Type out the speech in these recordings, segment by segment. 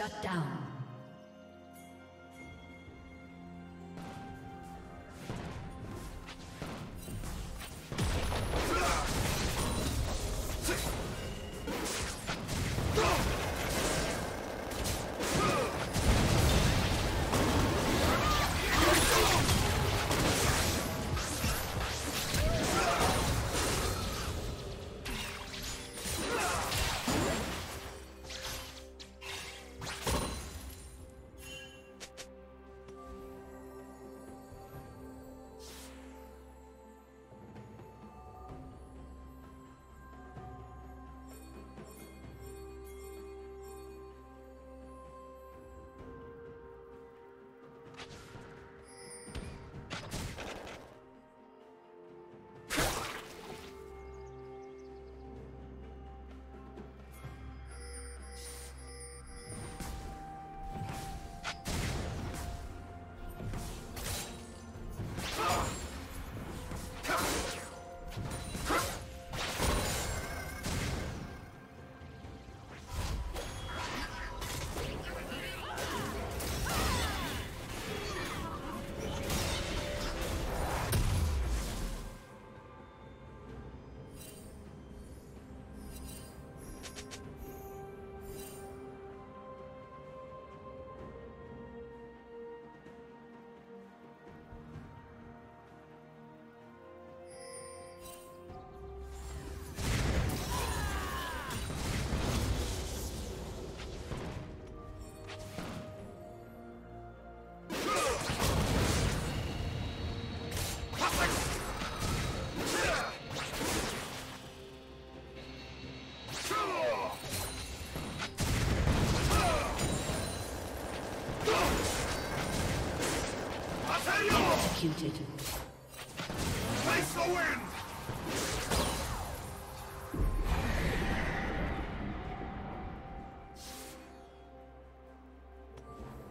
Shut down. Executed. Face the wind!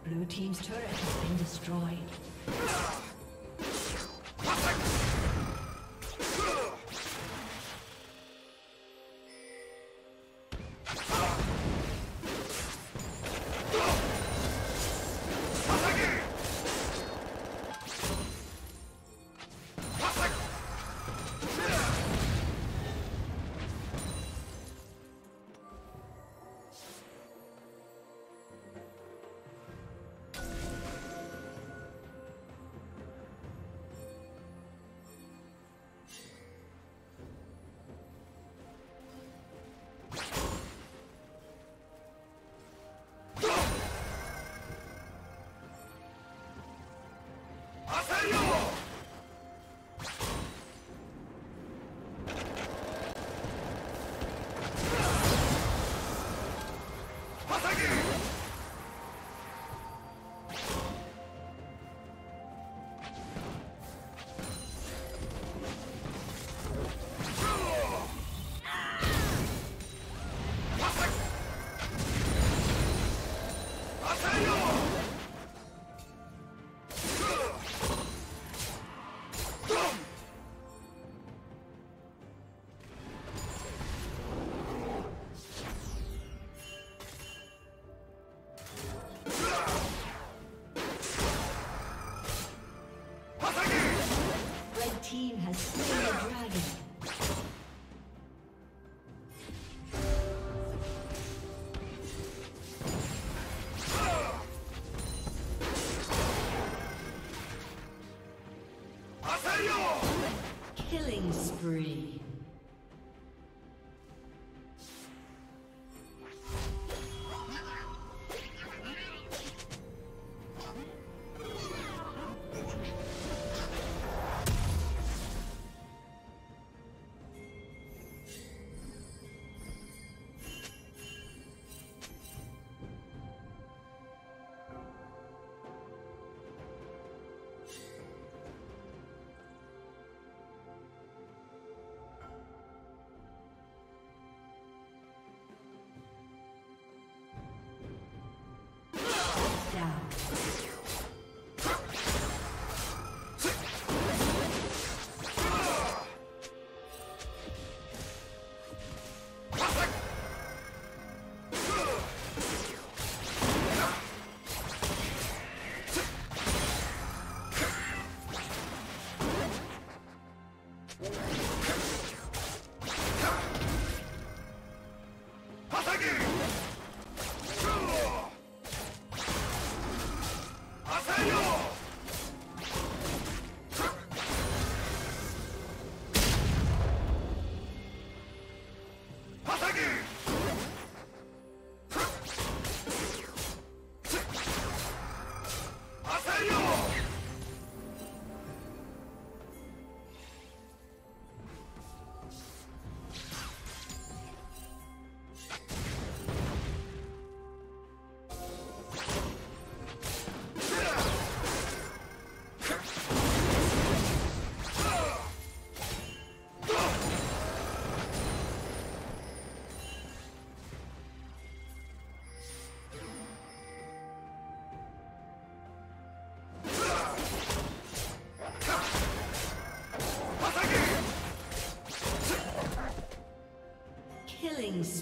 Blue Team's turret has been destroyed.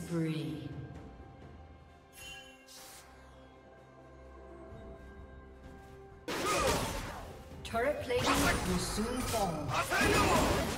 Spree. Turret plating will soon fall.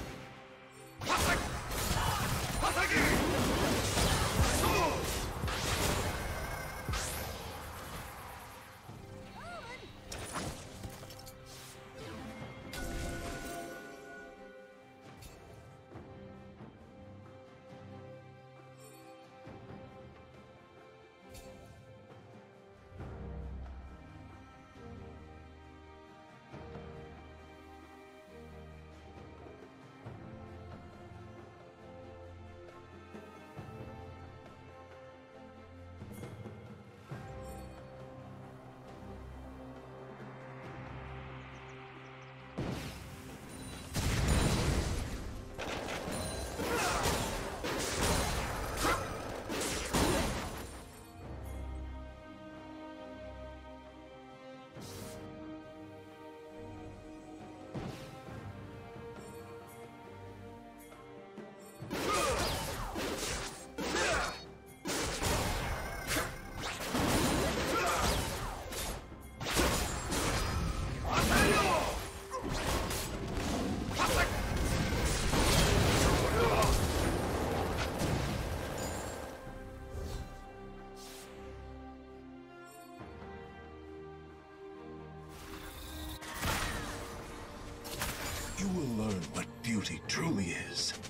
truly is.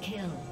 Kill.